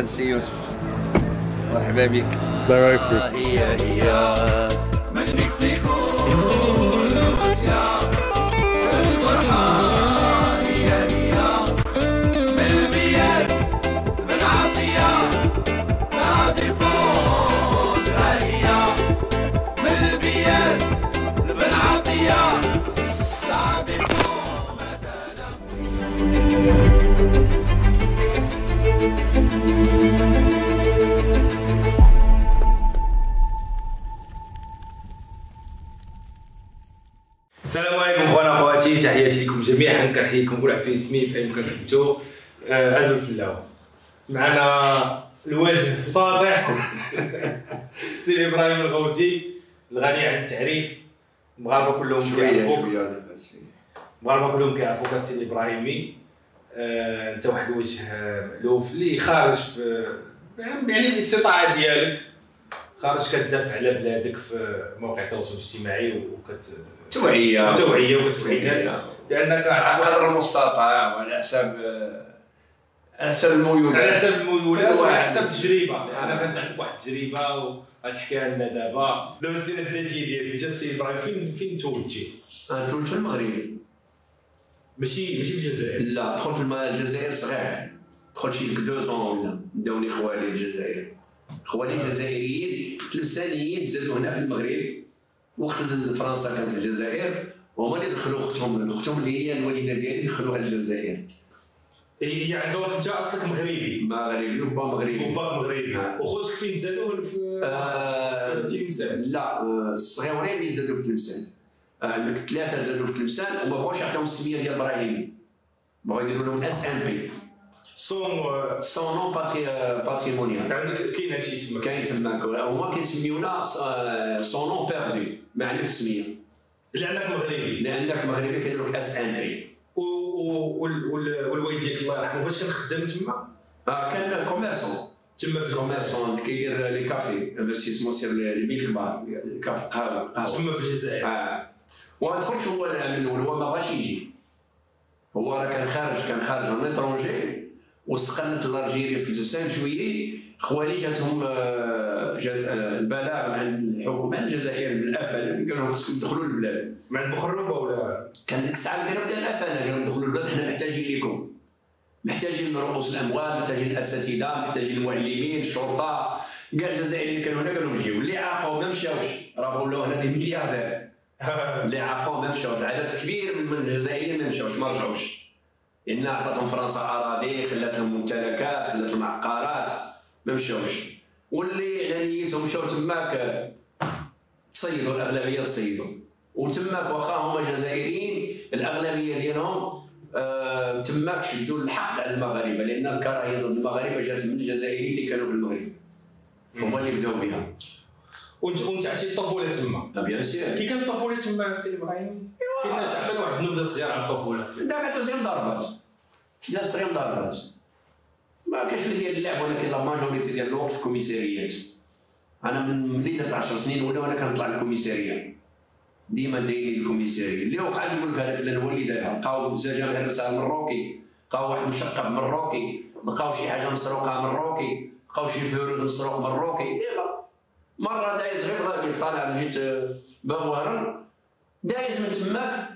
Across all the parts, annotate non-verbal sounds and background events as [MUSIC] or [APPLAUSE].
مرحبا سي يوسف. مرحبا بك. الله يبارك فيك. هي هي من مكسيكو روسيا الفرحة هي هي من البيات من عطية نادي فوز هي من البيات من عطية نادي فوز مثلا السلام عليكم اخوانا اخواتي تحياتي لكم جميعا كنحييكم كل واحد في اسمي في اي مكان كنتو آه، في ال live معنا الوجه الساطع [LAUGHS] سي إبراهيم الغوتي الغني عن التعريف. المغاربه كلهم كيعرفوك. المغاربه كلهم كيعرفوك السي إبراهيمي. آه، انت واحد الوجه آه، مألوف اللي خارج في يعني بالاستطاعه ديالك. خارج كتدافع على بلادك في مواقع التواصل الاجتماعي وكت توعية. توعيه وكتوعي الناس. لأنك على قدر المستطاع وعلى حساب على حساب الميولات على حسب الميولات وعلى. حسب التجربة. لأن كانت عندك واحد التجربة وغتحكيها لنا دابا. دابا السيره الذاتيه ديالك انت السي إبراهيم فين فين تولدتي؟ أنا تولدت في المغرب ماشي ماشي في الجزائر. لا دخلت الجزائر صغير. دخلت شي deux ans ولا داوني خوالي الجزائر. خوالي الجزائريين تلمسانيين زادوا هنا في المغرب. وقت فرنسا كانت في الجزائر وهما اللي دخلوا اختهم. اختهم اللي هي الوالدة ديالي دخلوها للجزائر هي عندك انت اصلك مغربي. مغربي وبا مغربي. وباك مغربي. نعم. وخوتك فين؟ زادوا في آه، تلمسان لا آه، الصغيرين اللي زادوا في تلمسان آه، عندك ثلاثة زادوا في تلمسان وما بغاوش يعطيهم السمية ديال ابراهيمي بغاو يديروا لهم اس ام بي سون سون نون باتريمونيال عندك كاين هادشي تما. كاين تماك هما كيسميونا سون نون بيردو ما عندك تسمية. لأنك مغربي. لأنك مغربي كيديروا لك اس ام بي والوالد ديالك الله يرحمه فاش كان خدام تما كان كوميرسون تما في كوميرسون كيدير لي كافي انفستيسمون سير لي ميل كبار كافي قهوة. تما في الجزائر. آه. وما دخلش هو من الأول هو ما بغاش يجي. هو راه كان خارج كان خارج ان اترونجي واستقلت الأرجيري في 5 جويي. خوالي جاتهم آه، آه، البلاغ من عند الحكومة الجزائريه من الافل قال لهم خصكم تدخلوا البلاد. مع المخربه ولا؟ كان ديك الساعة قالوا بدا الافل قالوا لهم دخلوا البلاد حنا محتاجين لكم. محتاجين رؤوس الأموال محتاجين الأساتذة محتاجين المعلمين الشرطة. قال الجزائريين كانوا هنا قالوا نجيو اللي عاقوا ما مشاوش. راه ولاو هنا دي ملياردير. اللي عاقوا ما مشاوش عدد كبير من الجزائريين ما مشاوش ما رجعوش. لأن عطاتهم فرنسا أراضي خلات لهم ممتلكات خلات لهم عقارات ما مشاوش. واللي على نيتهم مشاو تماك تصيدوا الأغلبية تصيدوا. وتماك واخا هما جزائريين الأغلبية ديالهم آه تماك شدوا الحق على المغاربه لأن الكراهية ضد المغاربه جات من الجزائريين اللي كانوا في المغرب هما اللي بداو بها. وانت وانت عشتي الطفوله تما. بيان سير. كي كانت الطفوله تما سي إبراهيم. كنا عطينا واحد النبذه صغيره عن الطفولة. لا دوزيام ضربات لا ستريم ضربات ما كاش ديال اللعب ولكن لا ماجوريتي ديال الوقت في الكوميساريات أنا من ملي درت 10 سنين ولا وأنا كنطلع للكوميساريه ديما دايرين الكوميساريه اللي وقعت نقول لك هذاك اللي هو اللي دارها لقاو زجاج هرسها مروكي لقاو واحد مشقب مروكي لقاو شي حاجة مسروقة مروكي لقاو شي فيروز مسروق مروكي. يلا مرة دايز غير راجل طالع جيت باب وهران دايز من تماك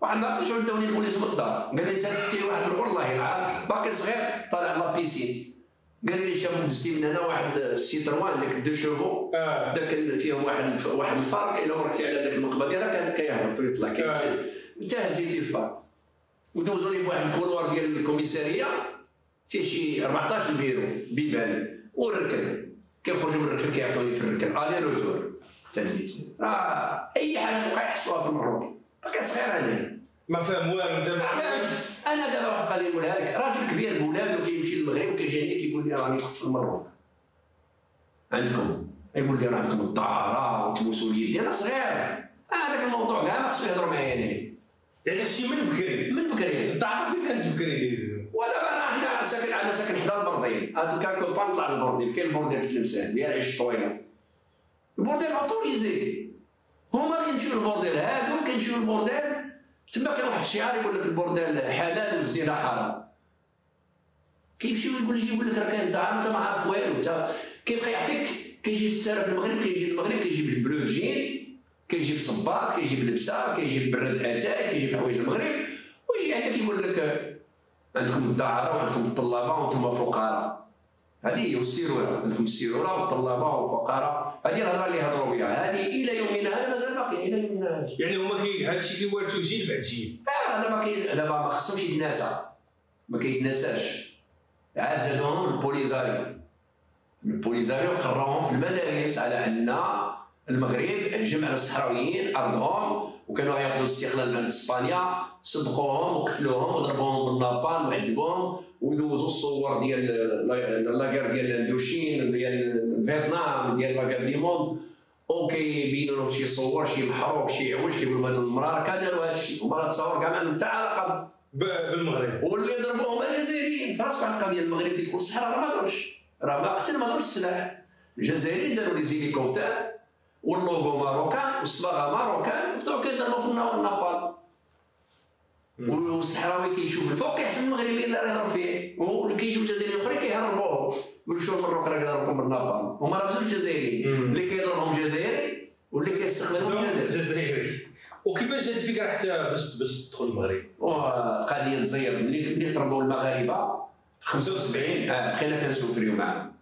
واحد النهار تجعل داوني البوليس من الدار قال لي أنت فتي واحد والله العظيم باقي صغير طالع la piscine. قال لي شاف دزتي من هنا واحد السيتروان داك deux chevaux آه. داك فيهم واحد واحد الفرق. إلا وركتي على داك المقبه ديالها كان كيهبط ويطلع كيمشي. انت هزيتي الفرق. ودوزوني واحد ال couloir ديال الكوميسارية فيه شي 14 bureaux بيبان. وركن كيخرجوا من الركن كيعطوني في الركن aller-retour تهزيت راه أي حاجة توقع يحسوها في المروك باقي صغير أنا ما فاهم والو انت ما أنا دابا واحد قال لي نقولها لك راجل كبير بولادو كيمشي للمغرب وكيجي عندي كيقول لي راني كنت في المروك عندكم؟ يقول لي راه عندكم الدعارة وتبوسوا اليد أنا صغير. هذاك الموضوع كاع ما خصو يهضروا معايا أنا. يعني داك الشيء من بكري. من بكري. تعرف فين كانت بكري؟ ودابا انا حنا ساكن أنا ساكن حدا البردين هاد كان كوبان طلع البردين كاين البردين في تلمسان ديال عيش الطويله البردين أوتوريزي. هما كيمشيو للبرديل هادو كيمشيو للبرديل تما كاين واحد الشعار يقول لك البرديل حلال والزنا حرام. كيمشيو يقول لك يقول لك راه كاين دار أنت ما عارف والو. انت كيبقى يعطيك كيجي السلف في المغرب كيجي المغرب كيجيب البلوجين كيجيب صباط كيجيب لبسه كيجيب برد آتاي كيجيب حوايج المغرب. ويجي عندك يقول لك عندكم الدعارة وعندكم الطلابة وأنتم فقراء. هذه هي السيروره عندكم السيروره والطلابه والفقراء هذه الهضرة اللي هضروا بها. هذه إلى يومنا هذا مازال باقي إلى يومنا. هذا يعني هما كي هذا الشيء كيوارثوا جيل بعد جيل آه، دابا كي دابا ما خصهمش يتناسى ما كيتناساش عاد زادوهم البوليزاريو. البوليزاريو قراوهم في المدارس على أن المغرب هجم على الصحراويين أرضهم وكانوا غياخذوا الاستقلال من إسبانيا سبقوهم وقتلوهم وضربوهم بال napalm وعذبوهم ودوزوا الصور ديال la- la guerre ديال l'Indochine ديال فيتنام ديال la guerre du monde وكيبينوا لهم شي صور شي محروق شي عوج كيقولوا هذا المراه كان داروا هذا الشيء. وما تصور كاع ما علاقه بالمغرب. واللي ضربوهم الجزائريين. في راسك واحد القضية المغرب كي تكون الصحراء راه ما ضربش راه ما قتل ما ضربش السلاح. الجزائريين داروا les hélicoptères. وال logo marocain والصباغة marocain وبداو كيضربوا في ال na- ال napalm والصحراوي كيشوف الفوق كيحسب المغربي اللي راه فيه. وكيجيو الجزائريين الأخرين كيهربوه يقولوا شو المروك راه بال napalm هما راه جزائريين. اللي كيضربهم جزائري واللي كيستقبلهم جزائري. جزائري. وكيفاش هاد الفكرة حتى باش باش تدخل المغرب؟ وقضيه تزير ملي ملي طردوا المغاربة في 75 آه، بقينا كنسوفريو معاهم.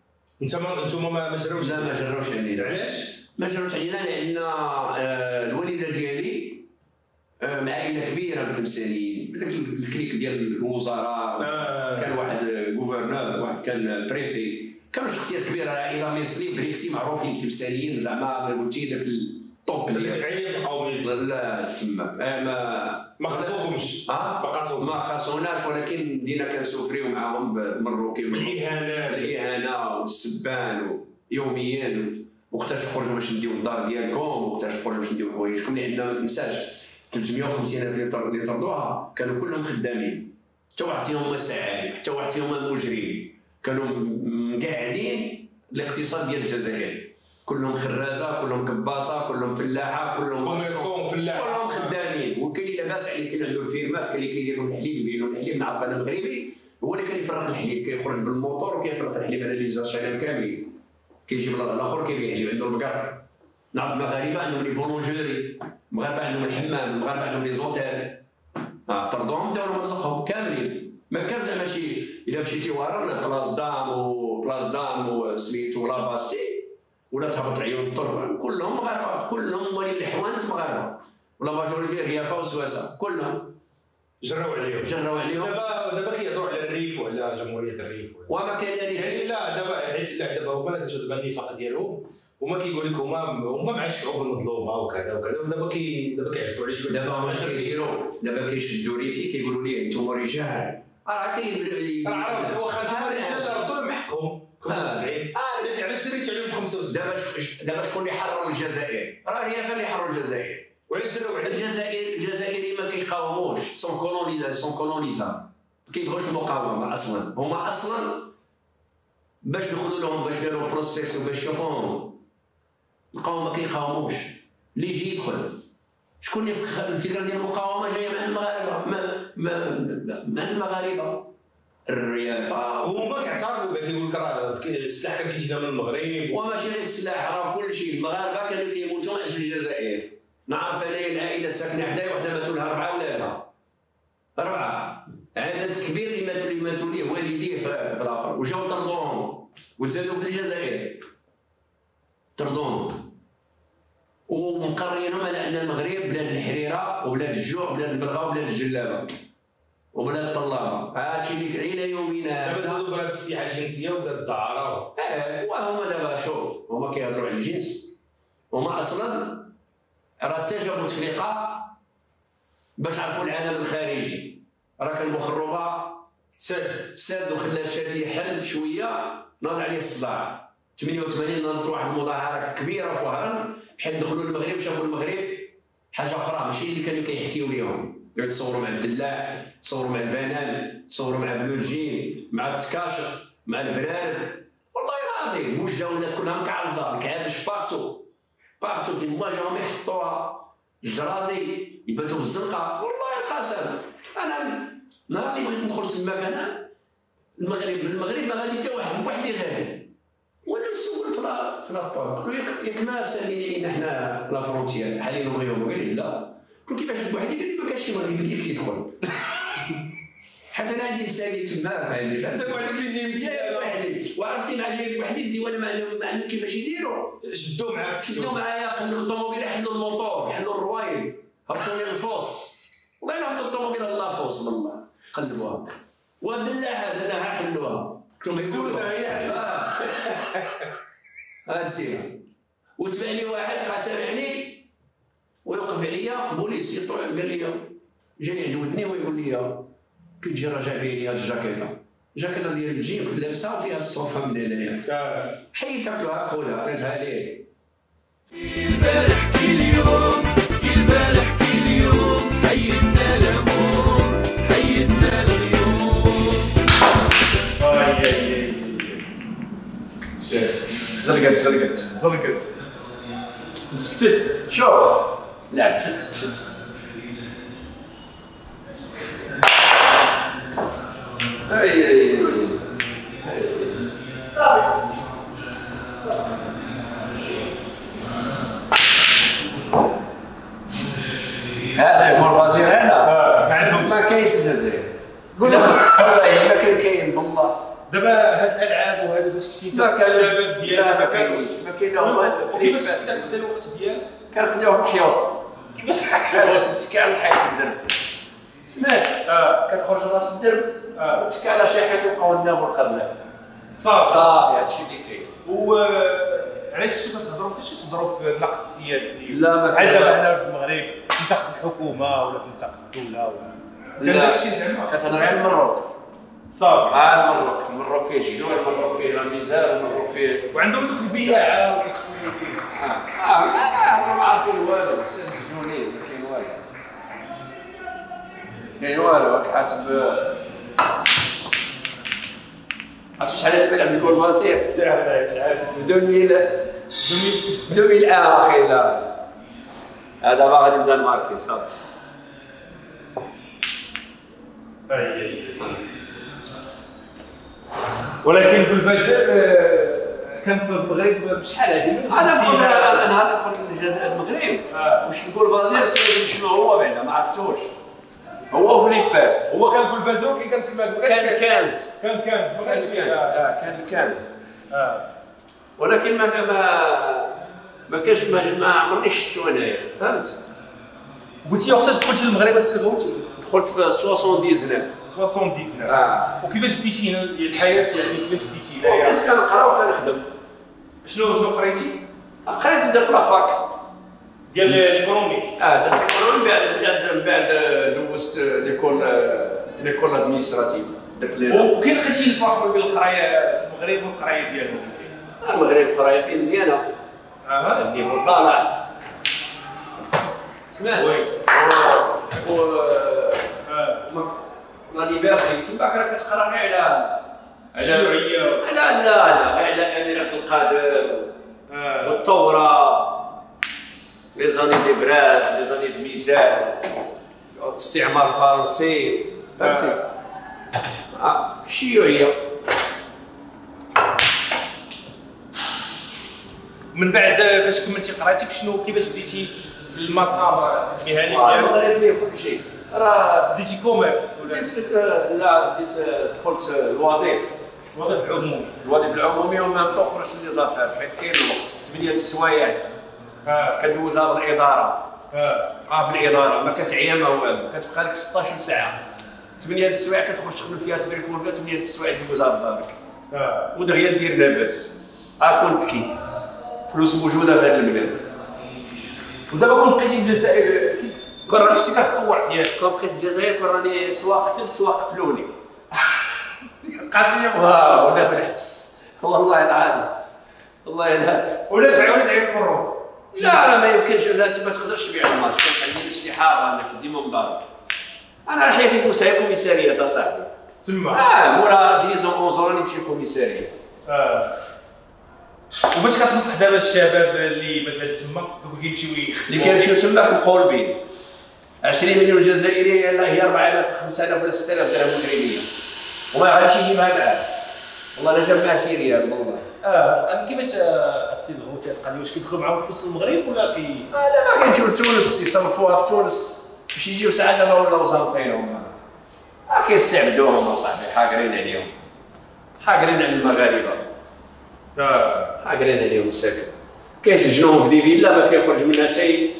انت ما أنتم ما ما جراوش. لا ما جراوش علينا علاش؟ ما جراوش علينا لأن آه، الوالدة ديالي آه، مع عائلة كبيرة من التمثاليين بداك الكليك ديال الوزراء. آه. كان واحد غوفرنور واحد كان بريفي كانوا شخصيات كبيرة عائله مصري بريكسي معروفين التمثاليين زعما ما قلتي داك الطوب ديال. العائلات القوميه لا تما. ما ما خصوكمش آه؟ ما قاصوكم ما خاصوناش ولكن بدينا كنسوفريو معاهم بالمروكي بالاهانات الاهانه والسبان يوميا وقتاش تخرجوا باش نديو الدار ديالكم وقتاش تخرجوا باش نديو حوايجكم لأن ما تنساش 350 ألف اللي طر- اللي طردوها كانوا كلهم خدامين. حتى واحد فيهم ما سعاي حتى واحد فيهم مجرم كانوا مقعدين الاقتصاد ديال الجزائر. كلهم خرازة كلهم كباصة كلهم فلاحة كلهم commerçants فلاح كلهم خدامين. وكاين اللي لاباس عليه كاين عنده الفيرمات كاين اللي كيديروا الحليب يبيعوا الحليب نعرف أنا مغربي هو اللي كان يفرق الحليب كيخرج بالموتور وكيفرق الحليب على les HLM كاملين كيجيب الآخر كيبيع الحليب عنده البقر نعرف المغاربه عندهم les boulangeries المغاربه عندهم الحمام المغاربه عندهم les hôtels طردوهم لهم رزقهم كاملين ما كان زعما شي الا مشيتي ورا بلاص دام وبلاص دام وسميتو لاباستي ولا تهبط عيون الطرق كلهم مغاربه كلهم موالين الحوانت مغاربه la majorité الريافه وسواسه كلهم جراو عليهم. جراو عليهم. دابا دابا كيهضروا على الريف وعلى جمهورية الريف. وما كان يعني لا دابا حيت لا دابا هما كتشوف دابا النفاق ديالهم. هما كيقول لك هما هما مع الشعوب المظلومة وكذا وكذا. ودابا كي دابا كيعزفوا على شوية دابا واش كيديروا؟ دابا كيشدوا ريفي كيقولوا لي أنتم رجال. راه كاين عرفت. واخا أنتم الرجال ردوا لهم حقهم 75 آه. علاش شريت عليهم 75 دابا دابا شكون اللي حرر الجزائر؟ راه هي اللي حرر الجزائر؟ عليهم الجزائر الجزائري ما كيقاوموش sont colonisés sont colonisés ما كيبغوش المقاومه أصلا هما أصلا باش دخلوا لهم باش داروا prospects وباش شوفوهم لقاو ما كيقاوموش اللي يجي يدخل شكون اللي فك- الفكرة ديال المقاومه جاية من عند المغاربه ما ما من عند المغاربه الريافه هما كيعترفوا بها كيقول لك راه السلاح كان كيجينا من المغرب وماشي غير السلاح راه كل شيء المغاربه كانوا كيموتوا من أجل الجزائر نعرف انايا العائلة ساكنه حدايا وحده ماتوا لها أربعة ولادها. أربعة. عدد كبير اللي ماتوا اللي ماتوا ليه؟ والديه في الآخر. وجاو طردوهم. وتزادوا في الجزائر. طردوهم. ومقرينهم على أن المغرب بلاد الحريرة وبلاد الجوع وبلاد البلغاء وبلاد الجلابة. وبلاد الطلابة. هادشي اللي إلى يومنا. دابا هذا زادوا بلاد السياحة الجنسية وبلاد الدعارة. آه وهما دابا شوف هما كيهضروا على الجنس. هما أصلا راه حتى جابوا تفريقه باش عرفوا العالم الخارجي. راه كان مخروبة سد ساد وخلى الشاد يحل شوية ناض عليه الصداع. 88 ناضت واحد المظاهرة كبيرة في وهران حيت دخلوا المغرب شافوا المغرب. حاجة أخرى ماشي اللي كانوا كيحكيو ليهم قاعد تصوروا مع الدلاع تصوروا مع البنان تصوروا مع بلورجين مع التكاشط مع البراد. والله العظيم جاو الناس كلها مكعلزة مكعبش بارتو بارتو في ما جاهم يحطوها. الجرادي يباتوا في الزنقة. والله القسم أنا نهار اللي بغيت ندخل تما أنا. المغرب المغرب ما غادي حتى واحد بوحدي غادي وأنا نسول في لا- في لابور ياك ما ساليني لينا حنا لا فرونتيير. حاليا نبغيهم. لي لا. كيفاش بوحدي ما كانش شي مغربي كيدخل [LAUGHS] حتى أنا عندي نسالي تما فاهمني حتى بوحدك اللي جاي جاي بوحدي وعرفتي مع جاي بوحدي اللي وأنا ما عندهم ما عندهم كيفاش يديروا شدوا معاك شدوا معايا خلوا الطوموبيل يحلوا الموتور يحلوا الروايل هبطوا لي الفوس. والله إلا هبطوا الطوموبيل لا فوس والله قلبوها. ودلاها دلاها حلوها. لهم يقولوا. آه. هاديها وتبع لي واحد قاعد تابعني ويوقف عليا. بوليس يطلع قال لي جاني ودني ويقول لي كي تجي راجع بي لي هاد الجاكيطه الجاكيطه ديال الجيم كنت لابسها وفيها الصوفه من هنايا آه. حيدت له خذها عطيتها ليه البارح كل يوم البارح كل يوم حيدنا الهموم حيدنا الغيوم اي اي زرقت زرقت ضرقت نسيت شوف لعب شت شت اي اي هذا يكون الوزير هذا آه ما عندهمش ما كاينش في الجزائر قول له والله ما كان كاين بالله دابا هاد الالعاب وهذا فاش كنتي ما كان الشباب ديالك لا ما كاينش ما كاين لا هو وكيفاش كنتي كتقضي الوقت ديالك كنخليوه في الحيوط كيفاش تتكي على الحيط في الدرب؟ سمعت. آه. كتخرج راس الدرب. وتكي على شي حيط ويبقاو الناب والقبله صافي. صافي هادشي اللي كاين. و علاش كنتو كتهضروا؟ فاش كتهضروا في النقد السياسي؟ لا، ما بحال. دابا هنا في المغرب تنتقد الحكومة ولا تنتقد الدولة ولا كان داكشي زعما. كتهضر على المروك صافي آه المروك المروك فيه الجوع المروك فيه؟ لا ميزان المروك فيه. وعندهم دوك البياعه وداكشي آه آه ما ما عارفين والو بزاف مجنونين ما كاين والو كاين والو راك حاسب. عرفتي شحال هذا في الجول ماسير شحال شحال 2000 2000 آه أخي لا هذا ما غادي نبدا نماركي صافي. اي اي ولكن بالفازير كان في المغرب بشحال هذه أنا أنا نهار اللي دخلت للجزائر المغرب آه. واش نقول بازير شنو هو بعدا؟ ما عرفتوش. هو وفليبر هو كان في الفازور كي كان في المغرب. كان كانز. كان كان ما كانش كان فيه كان آه. آه، كان كانز. آه. ولكن ما ما ما كانش ما, ما عمرني شفتو أنايا. فهمت؟ قلتي وقتاش دخلتي للمغرب السي غوتي؟ دخلت في 79 79 آه. وكيفاش بديتي الحياة يعني كيفاش بديتي هنايا الناس كنقرا وكنخدم شنو شنو قريتي؟ قريت درت la fac. ديال ال économie آه درت l'école من بعد من بعد من بعد دوزت l'école l'école administrative. درت لي وكي لقيتي الفرق بين القراية في المغرب والقراية ديالهم المغرب قراية فيه مزيانة. أها ال niveau طالع سمعت؟ oui. و آه la liberté تما راك كتقرا غير على على الشيوعيه لا لا لا غير على امير عبد القادر. آه. والثورة. les années de braise les années de misère الاستعمار الفرنسي فهمتي آه، الشيوعيه من بعد فاش كملتي قرايتك شنو كيفاش بديتي المسار المهني آه، ديالك المغرب فيه كل شيء. راه بديتي commerce ولا لا بديت آه، دخلت آه، الوظيفه وظيفه عمومي الوظيفه العموميه و même تخرج les زافير حيت كاين الوقت 8 السوايع آه كدوزها بالاداره آه آه في الاداره ما كتعيا ما والو كتبقى لك 16 ساعه 8 السوايع كتخرج تخدم فيها تبريك فيها 8 السوايع دوزها في دارك آه ودغيا دير لاباس كنت كي فلوس موجوده في هذا البلاد ودابا كون بقيتي في الجزائر كون كيفاش كتصور حياتك كون بقيت في الجزائر كون راني سواء قتلت سواء قتلوني [LAUGHS] قاتلين واه ولا في الحبس والله العظيم. والله لا. ولا تعاوني تعاون المروك لا لا ما يمكنش. لا أنت ما تقدرش تبيع الماتش كانت عندي نفسي حاره انك ديما مضارب. أنا حياتي دوزتها كوميسارية صاحبي. تما. آه مورا dix ans onze ans راني نمشي كوميسارية. آه. وباش كتنصح دابا الشباب اللي مازال تما دوك كيمشيو اللي كيمشيو تماك مقولبين 20 مليون جزائري يلاه هي 4000 5000 ولا 6000 درهم مغربيه وما غاديش يجيبها العام. والله لا جاب معاه شي ريال والله. آه هذا كيفاش آه، السي الغوتي القضية واش كيدخلوا معاهم في وسط المغرب ولا كي؟ هذا ما كيمشيو لتونس يصرفوها في تونس. باش يجيو ساعه دابا ولاو زانطينهم ما كيستعبدوهم أصاحبي. حاقرين عليهم. حاقرين على المغاربة. آه. حاقرين عليهم مساكن كيسجنوهم في des villas ما كيخرج منها حتى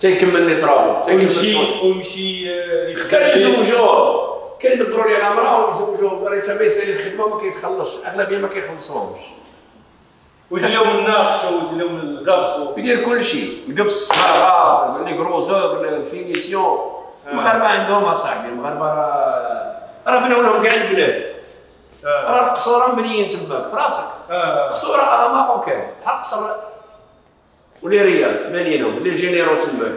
تيكمل les travaux ويمشي ويمشي آه، يخدم كان يزوجوه كان يدبروا لي على مراه ويزوجوه قال حتى ما يسالي الخدمة ما كيتخلصش. أغلبية ما كيخلصوهمش ويدير لهم النقش ويدير لهم القبص يدير كل شيء. القبص الصغار les gros œuvres la finition المغاربه عندهم اصاحبي المغاربه راه راه بناو لهم كاع البلاد آه. راه القصورة مبنيين تماك؟ في راسك. القصوره راه marocain بحال القصر ولي ريال مالينهم les généraux تماك.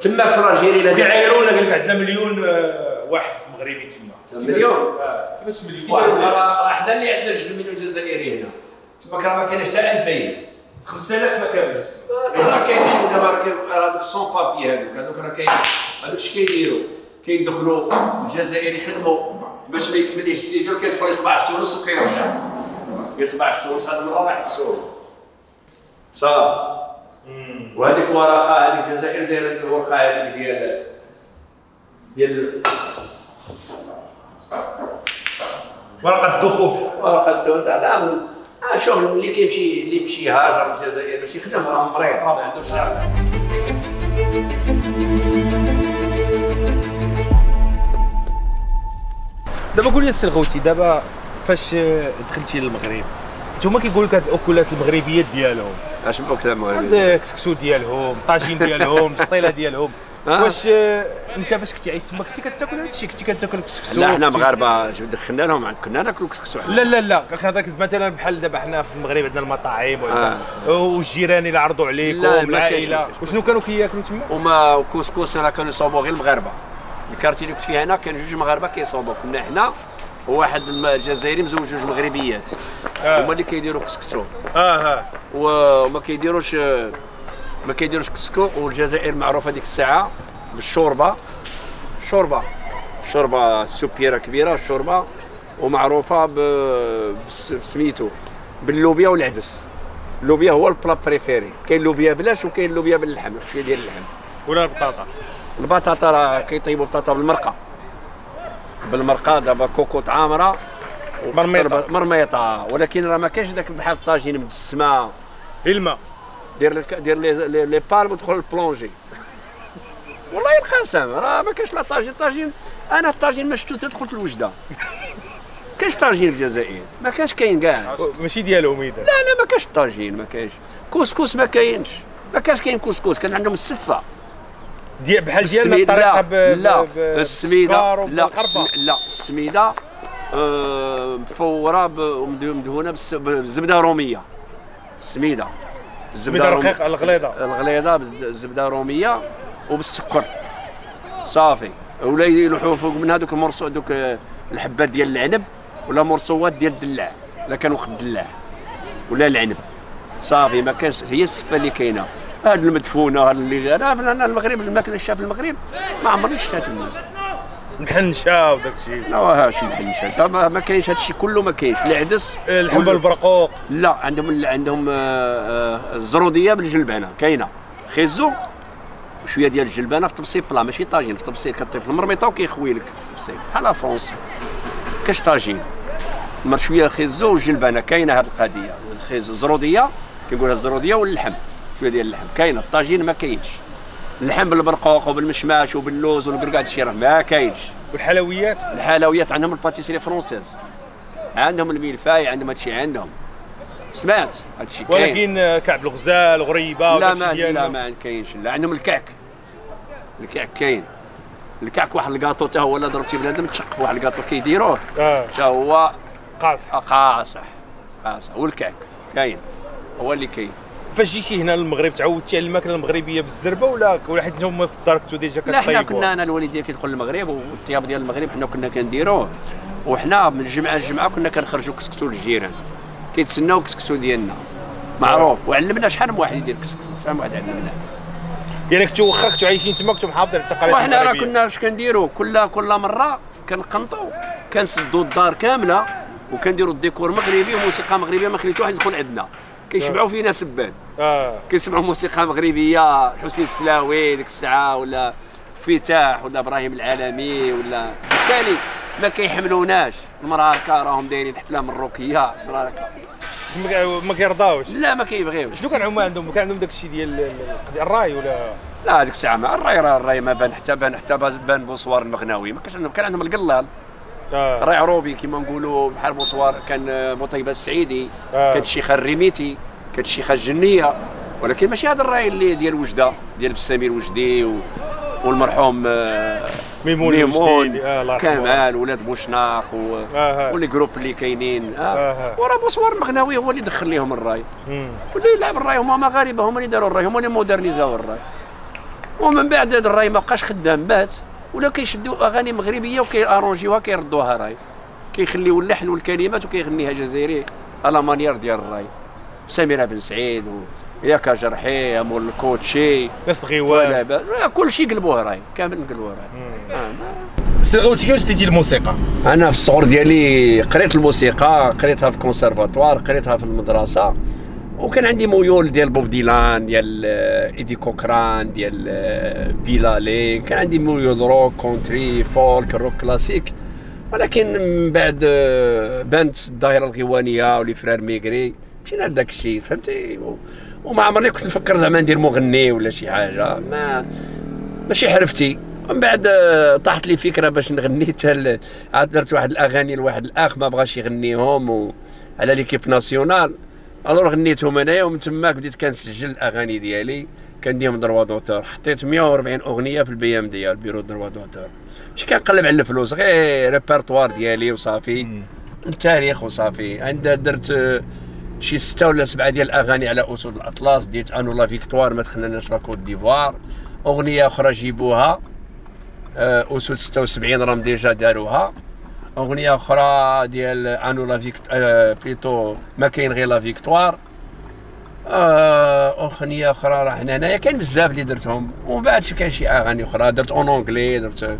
تماك في l'Algérie لا كيعايرونا قال لك عندنا مليون آه، واحد مغربي تما. مليون؟ آه كيفاش مليون. واحد راه حنا اللي عندنا جوج مليون جزائري هنا. تماك راه ما كاينش حتى 2000 5000 ما كاملش راه كيمشيو دابا راه كاين- هذوك sans papiers هذوك هذوك راه كاين هذوك اش كيديروا كيدخلوا الجزائر يخدموا باش ما يكمليش ال séjour كيدخل يطبع في تونس وكيرجع يطبع في تونس هذا المره راح يحبسوه صافي وهذيك ورقة هذيك الجزائر دايره الورقة هذيك ديال ديال ورقة الدخول. ورقة الدول تاع العام آه شغل اللي كيمشي اللي يمشي هاجر في الجزائر باش يخدم راه مريض ما عندوش دابا قول لي السي الغوتي دابا فاش آه، دخلتي للمغرب؟ نتوما كيقول لك هاد الأكلات المغربية ديالهم. اش بوك هاد الكسكسو ديالهم الطاجين ديالهم [LAUGHS] البسطيلة ديالهم. آه. واش آه، انت فاش كنتي عايش تما كنتي كتاكل هاد الشيء كنتي كتاكل الكسكسو؟ لا حنا مغاربة دخلنا لهم كنا ناكلوا كسكسو لا لا لا هذاك مثلا بحال دابا حنا في المغرب عندنا المطاعم وعندنا- والجيران اللي عرضوا عليكم العائله. وشنو كانوا كياكلوا تما؟ وما كسكس راه كانوا يصوبوا غير المغاربة. ال quartier اللي كنت فيه هنا كان جوج مغاربة كيصوبوا. كنا حنا وواحد الم- الجزائري مزوج جوج مغربيات. آه. هما اللي كيديروا كسكسو آه آه. وما كيديروش ما كيديروش كسكسو والجزائر معروفة ديك الساعة بالشوربة. شوربة. شوربة سوبيرة كبيرة شوربة ومعروفة بسميتو باللوبيا والعدس. اللوبيا هو ال plat préféré. كاين لوبيا بلاش وكاين لوبيا باللحم شوية ديال اللحم. ولا البطاطا؟ البطاطا راه كيطيبوا بطاطا بالمرقة. بالمرقه دابا كوكوط عامره مرميطة. مرميطة. ولكن راه ما كاينش داك بحال الطاجين مدسمه الماء دير لك دير لي لي, بالم ودخل البلونجي والله القسم راه ما كاينش لا طاجين. طاجين أنا الطاجين ما شفتو تدخل الوجده كاينش طاجين في الجزائر. ما كانش كاين كاع. ماشي ديالهم إذا. لا لا ما كاينش طاجين ما كاينش. كسكس ما كاينش. ما كانش كاين كسكس. كان عندهم السفة. دي بحال ديالنا الطريقة لا ب لا ب- السميدة. لا. السم- لا السميدة آه، مفورة ب- ومد- مدهونه بالس- بالزبده رومية. السميدة. السميدة الرقيقه الغليظة. الغليظة بالزبده رومية وبالسكر. صافي. ولا يلوحوا فوق من هذوك المرصو دوك آه، الحبات ديال العنب ولا مرصوات ديال الدلاع. لا كان واخد الدلاع. ولا العنب. صافي ما كانش هي السفه اللي كاينة. هاد المدفونة هاد اللي أنا أنا المغرب الماكلة الشاف المغرب. ما عمرني شفت منه محنشه وداك الشيء. لا واش محيشه ما, ما كاينش. هادشي كله ما كاينش. العدس الحنبه البرقوق. لا عندهم عندهم آه، آه، الزرودية بالجلبانه كاينة. خيزو. وشوية ديال الجلبانه في طبسيل بلا ماشي طاجين في طبسيل كطيب في المرميطه وكيخوي لك في طبسيل بحال français كاش طاجين. شوية خيزو والجلبانه كاينة هذه القضية. الخيزو الزرودية. كيقولها الزرودية واللحم. شوية ديال اللحم. كاينة الطاجين ما كاينش. اللحم بالبرقوق وبالمشماش وباللوز والكركاع الشيرة ما كاينش. والحلويات؟ الحلويات عندهم ال pâtisserie française. عندهم الميلفاي عندهم هادشي عندهم. سمعت هادشي كاين. ولكن آه، كعب الغزال غريبة لا ما لا. ما كاينش. لا عندهم الكعك. الكعك كاين. الكعك واحد الكاطو تا هو لا ضربتي بنادم تشق واحد الكاطو كيديروه. آه. تا هو قاصح. قاصح. قاصح. والكعك. كاين. هو اللي كاين. فاش جيتي هنا للمغرب تعودتي على الماكلة المغربية بالزربة ولا ولا حيت نتوما في الدار كنتو déjà لا حنا؟ كنا أنا الوالد ديالي كيدخل المغرب والطياب ديال المغرب حنا كنا كنديروه وحنا من جمعة لجمعة كنا كنخرجوا كسكسو للجيران. كيتسناو كسكسو ديالنا. معروف. وعلمنا شحال من واحد يدير كسكسو شحال من واحد علمنا. يعني كنتو واخا كنتو عايشين تما كنتو محافظين على التقاليد وحنا راه. كنا اش كنديروا كل كل مرة كنقنطوا كنسدوا الدار كاملة وكنديروا الديكور مغربي وموسيقى مغربية. ما خليت واحد يدخل عندنا. كيشبعوا فينا سبان. آه. كيسمعوا موسيقى مغربية حسين السلاوي ديك الساعة ولا فتاح ولا إبراهيم العالمي ولا بالتالي ما كيحملوناش. المراركة راهم دايرين حفلة مروكيه المراركة. ما- ما كيرضاوش. لا ما كيبغيوش. شنو كان هما عندهم؟ كان عندهم داك الشيء ديال ال- ال- الراي ولا؟ لا هذيك الساعة ما الراي راه الراي ما بان حتى بان حتى بان بوصوار المغناوي. ما كانش عندهم كان عندهم القلال. آه راي عروبي كيما نقولوا بحال بوصوار كان بوطيبة السعيدي آه. كان الشيخه الريميتي كانت الشيخه الجنية ولكن ماشي هذا الراي اللي ديال وجدة ديال بسامي الوجدي و... والمرحوم آه، ميمون ميمون آه،. كمال ولاد بوشناق و... آه، آه. و les groupes اللي كاينين آه، آه. آه. وراه بوصوار المغناوي هو اللي دخل ليهم الراي. واللي يلعب الراي هما مغاربه هما اللي داروا الراي هما اللي مودرنيزاو الراي ومن بعد هذا الراي ما بقاش خدام بات ولا كيشدوا أغاني مغربية وكيارونجيوها كيردوها راي. كيخليو اللحن والكلمات وكيغنيها جزائري. على manière ديال الراي. سميرة بن سعيد وياك جرحي مول الكوتشي. ناس الغيوان كل شيء قلبوه راي. كامل نقلبوه راي. آه، سي غوتي كيفاش بديتي الموسيقى؟ أنا في الصغر ديالي قريت الموسيقى قريتها في الكونسرفاتوار قريتها في المدرسة. وكان عندي ميول ديال بوب ديلان ديال آه، إيدي كوكران ديال آه، بيل هالي. كان عندي ميول rock country folk rock classique. ولكن من بعد آه، بانت الظاهرة الغيوانيه و les frères Mégri مشينا لذاك الشيء فهمتي؟ وما عمرني كنت نفكر زعما ندير مغني ولا شي حاجة. ما ماشي حرفتي. ومن بعد طاحت لي فكرة باش نغني حتى عاد درت واحد الأغاني لواحد الأخ ما بغاش يغنيهم و... على l'équipe nationale. alors غنيتهم انايا ومن تماك بديت كنسجل الاغاني ديالي كنديهم droits d'auteur حطيت 140 اغنيه في ال BM ديال bureau droits d'auteur ماشي كنقلب على الفلوس غير ريبرتوار ديالي وصافي التاريخ وصافي عند درت شي ستة ولا سبعة ديال الاغاني على اسود الاطلس درت à nous la victoire ما دخلناش la Côte d'Ivoire اغنيه أخرى جيبوها اسود 76 راهم ديجا داروها أغنية أخرى ديال à nous la vict آه، بليتو ما كاين غير la victoire آه، أغنية أخرى راه هنا هنايا. كاين بزاف اللي درتهم. ومن بعد كاين شي أغاني أخرى. درت en anglais درت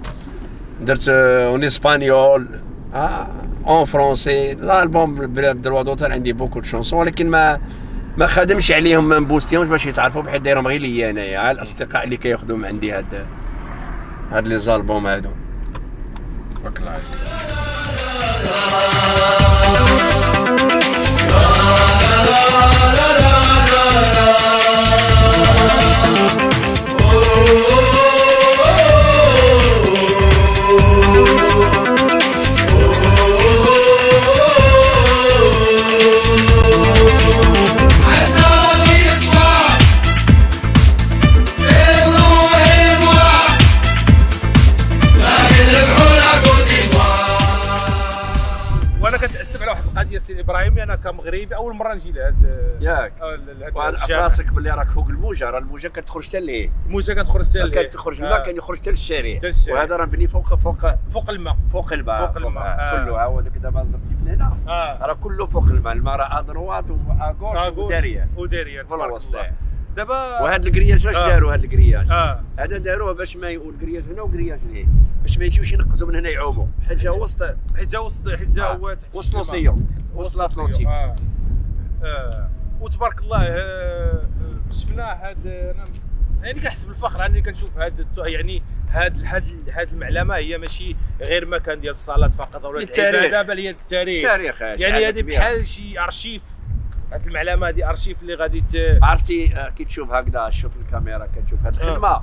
درت en espagnol en français الالبوم ب droits d'auteur عندي beaucoup de chansons ولكن ما ما خدمش عليهم ما نبوستيهمش باش يتعرفوا بحال دايرهم غير ليا انايا على الأصدقاء اللي كياخذوا من عندي هاد هاد les albums هادو. تبارك الله عليك إبراهيم أنا كمغربي أول مرة نجي لهاد ياك آه، الجامع. راسك باللي راك فوق الموجة راه الموجة كتخرج حتى ليه موجه كتخرج حتى ما لهيه. كانت تخرج آه. كان يخرج حتى للشارع. وهذا راه مبني فوق فوق فوق الماء فوق الماء فوق الماء. آه. آه. كله ها هو دابا درتي من هنا آه راه كله فوق الماء الماء راه أدروات واغوش آغوش وداريه تبارك الله دابا وهاد ال grillage اش آه. داروا هاد ال grillage آه هذا داروه باش ما يقول grillage هنا و grillage هنا باش ما يمشيوش ينقزوا من هنا يعوموا حيت جا وسط حيت جا وسط حيت جا آه. هو تحت وسط. l'océan وسط Atlantique آه. آه. وتبارك الله آه، شفنا هاد أنا يعني كنحس بالفخر اني كنشوف هاد يعني هاد هاد هاد المعلمة هي ماشي غير مكان ديال الصلاة فقط ولا. العبادة بل هي التاريخ تاريخ يعني هذه بحال شي أرشيف هاد المعلمه هذه أرشيف اللي غادي ت... عرفتي آه، كي تشوف هكذا شوف الكاميرا كتشوف هاد آه. الخدمة.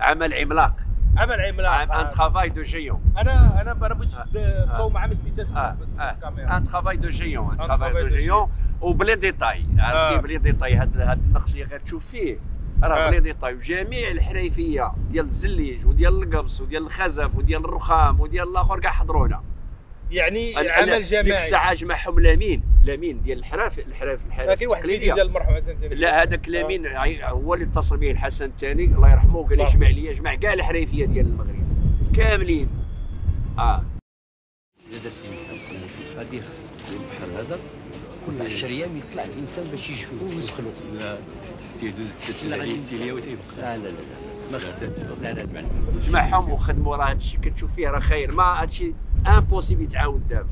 عمل عملاق. عمل عملاق un آه. travail de géant. أنا أنا ما بغيتش. الصوم عام شديتها بس بالكاميرا. un travail de géant un travail de géant. وب les détails عرفتي. ب les détails هاد النقش اللي غتشوف فيه. راه. ب les détails وجميع الحريفية ديال الزليج وديال القبص وديال الخزف وديال الرخام وديال الآخر كاع حضرونا. يعني عمل ديك جماعي الساعة جمعهم لامين لامين ديال الحراف الحراف الحراف كاين واحد الفيديو. ديال المرحوم حسن الثاني لا هذاك لامين عي- هو اللي اتصل به الحسن الثاني الله يرحمه وقال لي الله جمع لي جمع كاع الحريفية ديال المغرب. كاملين. آه. يخص بحال هذا كل 10 أيام يطلع الانسان باش يشوف. ويخلق لا تيدوز وتيبقى لا لا لا. جمعهم وخدموا راه هادشي كتشوف فيه راه خير ما هادشي impossible يتعاود دابا.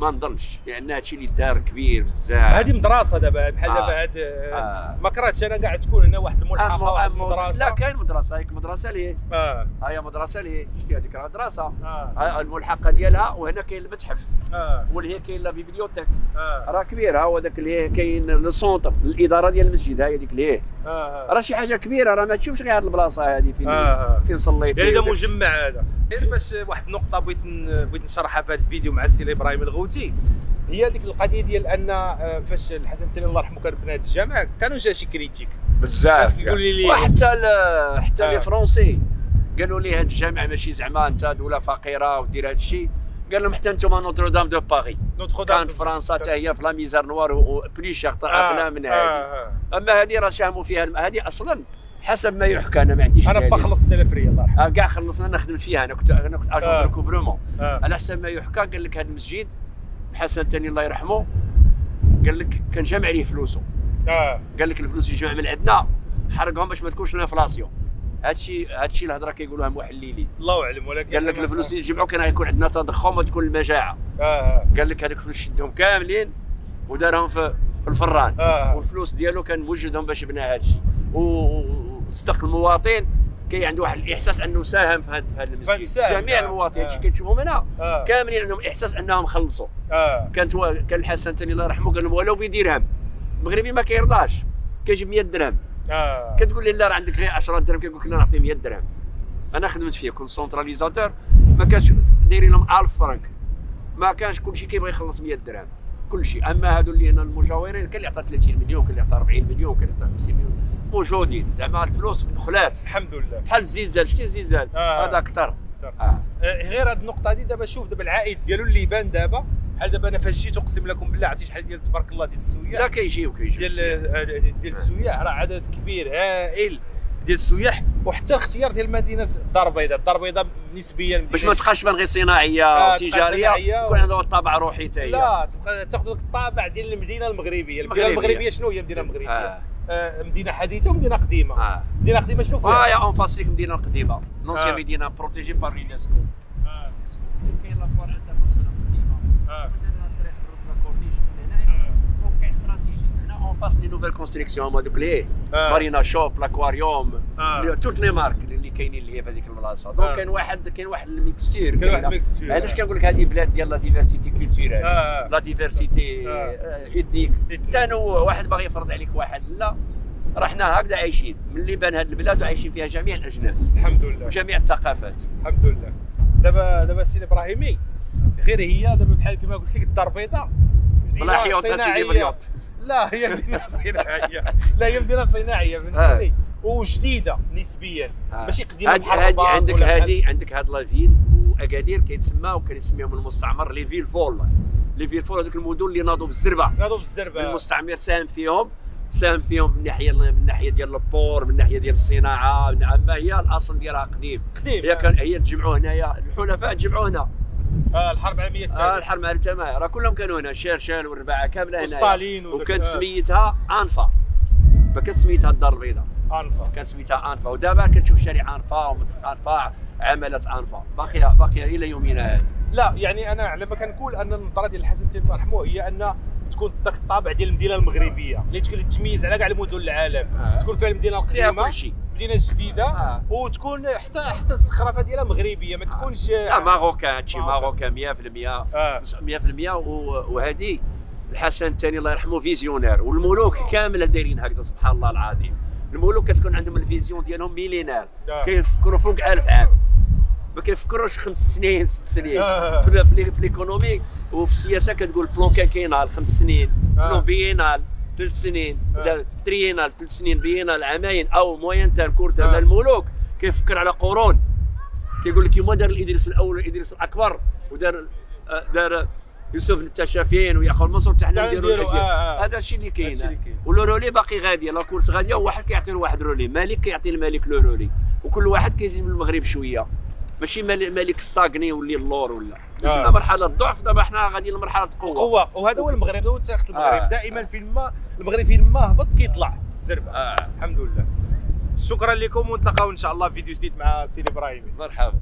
ما نظنش لأن هادشي اللي دار كبير بزاف. هذه مدرسة دابا بحال آه. دابا هاد آه. ما كرهتش أنا كاع تكون هنا واحد الملحقه واحد المدرسة لا كاين مدرسة هيك مدرسة ليه آه. هاي مدرسة ليه شتي هذيك راه مدرسة. هاي الملحقة ديالها وهنا كاين المتحف. آه. واللي هي كاين la bibliothèque. آه. راه كبير ها هو داك اللي هي كاين le centre الإدارة ديال المسجد هاي ديك اللي هي. آه راه شي حاجة كبيرة راه ما تشوفش غير هاد البلاصة هذه فين آه. فين صليتي. يعني هذا مجمع هذا. غير باش واحد النقطة بغيت بغيت نشرحها في هذا الفيديو مع السي إبراهيم الغوتي هي ديك القضية ديال أن آه، فاش الحسن الثاني الله يرحمه كان بنى هذا الجامع كانوا جا شي critiques بزاف كيقول لي؟ وحتى ال- حتى آه. les Français قالوا لي هاد الجامع ماشي زعما انت دولة فقيرة ودير هاد الشيء قال لهم حتى أنتم Notre-Dame de Paris كانت فرنسا حتى هي في la misère noire و plus cher اغلى من هذه آه. أما هذه راه ساهموا فيها هذه أصلا حسب ما يحكى أنا ما عنديش أنا دليل. بخلص السلفريه الله يرحمه آه، كاع خلصنا أنا خدمت فيها أنا كنت أنا كنت agent آه. de recouvrement آه. على حسب ما يحكى قال لك هذا المسجد حسن الثاني الله يرحمه قال لك كان جامع عليه فلوسه. آه. قال لك الفلوس اللي جمع من عندنا حرقهم باش ما تكونش الانفلاسيون هادشي هادشي الهضرة كيقولوها محللين الله اعلم ولكن قال لك الفلوس اللي جمعوا كان غيكون عندنا تضخم وتكون المجاعة. آه آه. قال لك هذوك الفلوس شدهم كاملين ودارهم في في الفران. آه. والفلوس ديالو كان موجدهم باش بنى هذا الشيء وصدق المواطن كي عنده واحد الإحساس أنه ساهم في هذا المسجد. جميع آه. المواطنين آه. كتشوفهم هنا آه. كاملين عندهم إحساس أنهم خلصوا. آه. كانت و... كان الحسن ثاني الله يرحمه قال لهم ولو بدرهم المغربي ما كيرضاش كيجيب 100 درهم. آه. كتقول لي لا راه عندك غير 10 درهم كيقول لك لا نعطي 100 درهم. أنا خدمت فيه كنت centralisateur ما كانش دايرين لهم 1000 فرنك. ما كانش كل شيء كيبغي يخلص 100 درهم. كل شيء أما هادو اللي هنا المجاورين كان اللي عطى 30 مليون كان اللي عطى 40 مليون كان اللي عطى 50 مليون. موجودين زعما الفلوس دخلات الحمد لله. بحال الزلزال شتي الزلزال آه. هذا أكثر. أكثر. آه. آه، غير هذه النقطة هذه دابا شوف دابا العائد ديالو اللي يبان دابا بحال دابا أنا فاش جيت أقسم لكم بالله عرفتي شحال ديال تبارك الله ديال السياح لا كيجيو كيجيو ديال آه، ديال السياح راه عدد كبير هائل ديال السياح وحتى الاختيار ديال مدينة الدار البيضاء. الدار البيضاء نسبيا باش ما تبقاش تبان غير صناعية آه، وتجارية يكون عندها طابع روحي حتى هي لا تبقى تاخذ الطابع ديال المدينة المغربية. المدينة المغربية. المغربية شنو هي المدينة المغربية؟ آه. آه، مدينة حديثة ومدينة قديمة. آه. مدينة قديمة شنو آه فيها؟ y a en فاس ليك المدينة القديمه l'ancienne آه. مدينة protégée par l'UNESCO آه. كاين la foire internationale قديمة. آه. عندنا الطريق ال route la corniche من هنايا donc كاين استراتيجي هنا en face les nouvelles constructions هما دوك ليه آه. مارينا shop l'aquarium آه. toutes les marques كاينين اللي هي في هذيك البلاصه آه. donc كاين واحد كاين واحد ال mixture كاين واحد ال mixture. علاش كنقول لك هذه بلاد ديال la diversité culturelle آه. la diversité آه. ethnique. التنوع واحد باغي يفرض عليك واحد. لا. راه حنا هكذا عايشين. ملي بان هذه البلاد وعايشين فيها جميع الأجناس. الحمد لله. وجميع الثقافات. الحمد لله. دابا دابا السي إبراهيمي غير هي دابا بحال كما قلت لك الدار البيضاء سيدي بليوط لا هي مدينة صناعية. لا هي مدينة صناعية فهمتني وجديدة نسبيا. ماشي قديمة هادي هادي عندك هادي عندك هاد la ville وأكادير كيتسمى وكان يسميهم المستعمر les villes folles. les villes folles هذوك المدن اللي ناضوا بالزربة. ناضوا بالزربة. المستعمر ساهم فيهم ساهم فيهم من ناحية من ناحية ديال ال port من ناحية ديال الصناعة من- أما هي الأصل ديالها قديم. قديم هي كان هي تجمعوا هنايا الحلفاء تجمعوا هنا. آه الحرب العالمية الثانية الحرب مع الجماعه راه كلهم كانوا هنا شيرشال والرباعة كاملة هنا وستالين وكانت آه. سميتها أنفا. ما كانت سميتها الدار البيضاء. أنفا. كانت سميتها أنفا. ودابا كتشوف شارع أنفا أنفا عملت أنفا. باقيه باقيه إلى يومنا هذا لا يعني أنا على ما كنقول أن النظره ديال الحسن الله يرحمه هي أن تكون داك الطابع ديال المدينة المغربية. اللي تكون تميز على كاع المدن العالم. آه. تكون فيها المدينة فيها القديمة كل شيء. مدينة جديدة آه. وتكون حتى حتى الزخرفه ديالها مغربية. ما تكونش لا marocain هادشي marocain. marocain 100% آه. 100% و- وهذه الحسن الثاني الله يرحمه visionnaire. والملوك كامل دايرين هكذا سبحان الله العظيم. الملوك كتكون عندهم ال vision ديالهم millénaire آه. كيفكروا فوق 1000 عام. ما كيفكروش خمس سنين ست سنين. في, في, في ال économie وفي السياسة كتقول plan quinquennal خمس سنين. plan biennal؟ ثلاث سنين. triennal ثلاث سنين. biennal عامين أو moyen terme court terme. الملوك كيفكر على قرون. كيقول لك يما دار الإدريس الأول الادريس الأكبر ودار آه، دار يوسف وياخذ حنا حتى نديروا نديروا، الاشياء آه، آه. هذا الشيء اللي كاين. و le relais باقي غادية la course غادية وواحد كيعطي لواحد relais. ملك كيعطي الملك le relais. وكل واحد كيزيد من المغرب شوية. ماشي مال- ملك stagné واللي اللور ولا. وصلنا آه. مرحلة ضعف دابا حنا غاديين لمرحلة قوه قوه وهذا هو المغرب هو تاريخ المغرب. آه. دائما فين ما المغرب فين ما هبط كيطلع بالزربة. آه. الحمد لله. شكرا لكم ونتلاقاو إن شاء الله في فيديو جديد مع سيدي إبراهيم. مرحبا.